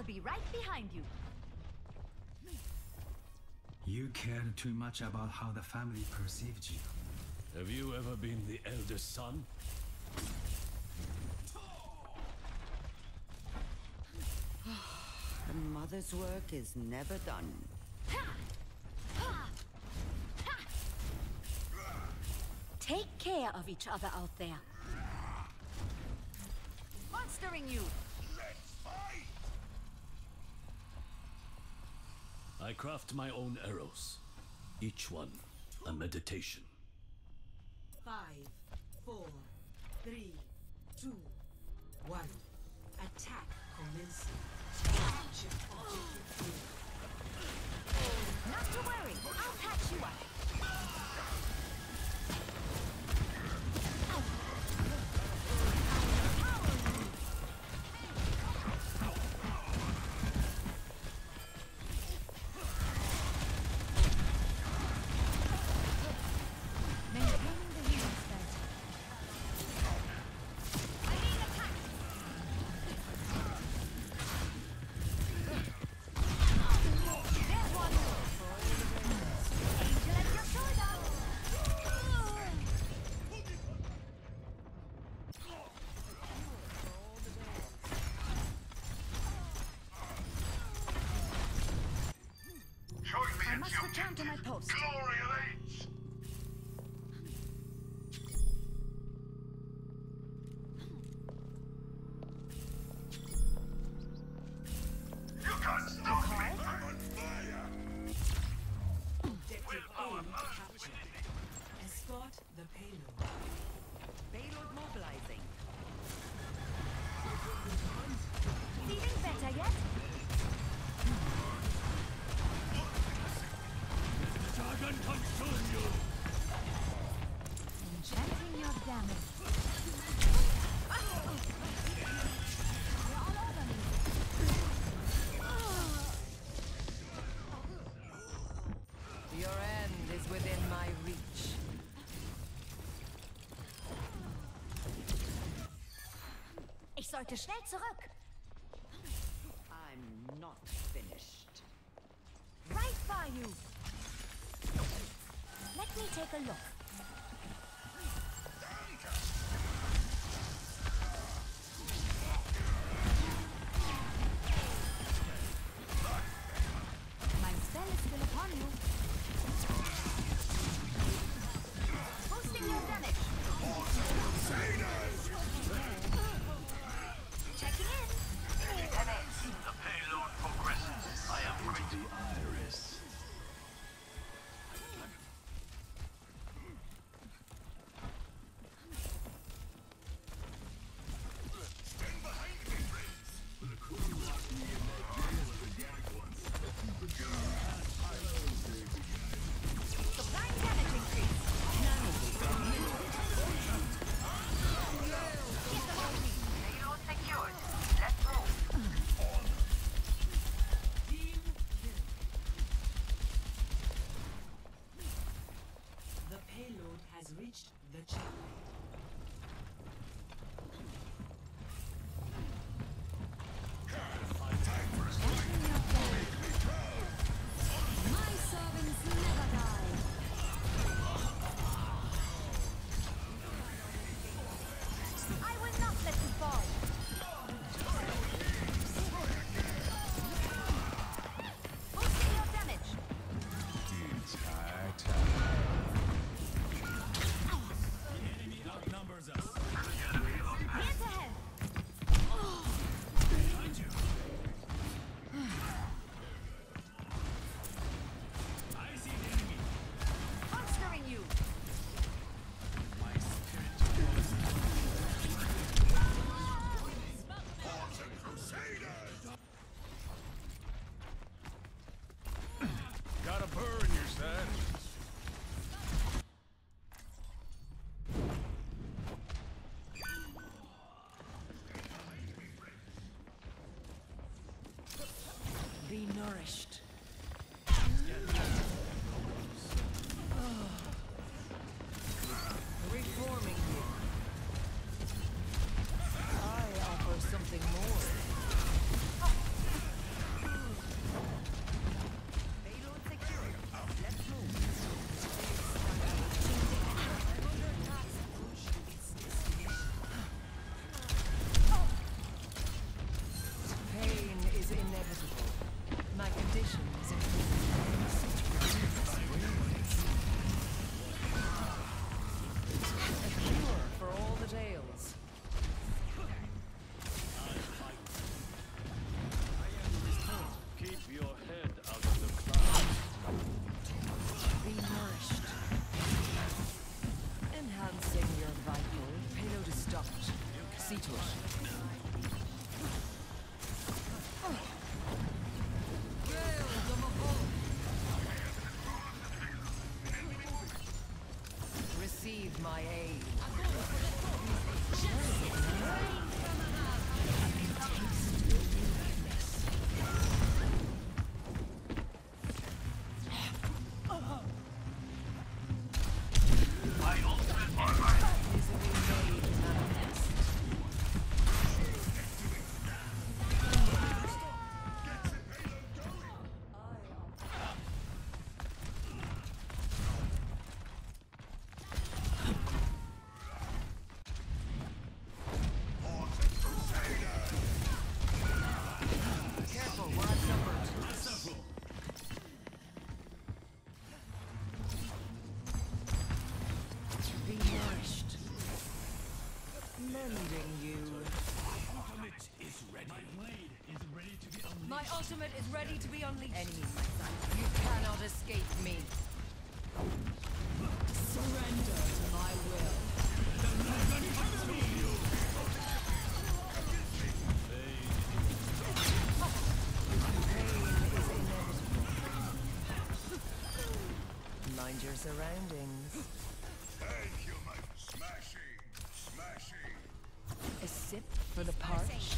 I'll be right behind you. You care too much about how the family perceived you. Have you ever been the eldest son? A mother's work is never done. Take care of each other out there. Monstering you! I craft my own arrows. Each one a meditation. Five, four, three, two, I must return to my post. Ich sollte schnell zurück. I'm not finished. Right by you. Let me take a look. reached the checkpoint. Nourished. My ultimate is ready to be unleashed. Enemy my sight. You cannot escape me. Surrender to my will. Mind your surroundings. Thank you, my smashing, smashing. A sip for the parched.